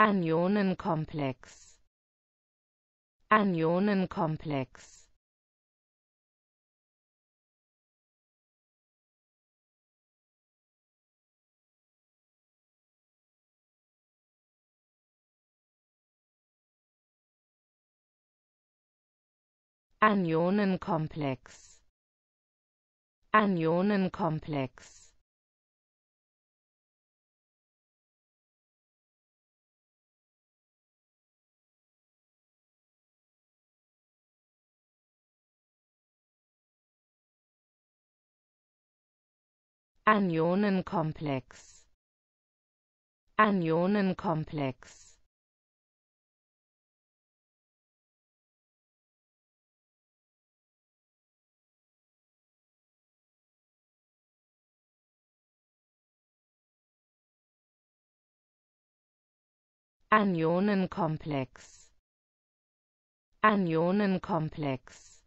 Anionenkomplex. Anionenkomplex. Anionenkomplex. Anionenkomplex Anionenkomplex. Anionenkomplex. Anionenkomplex. Anionenkomplex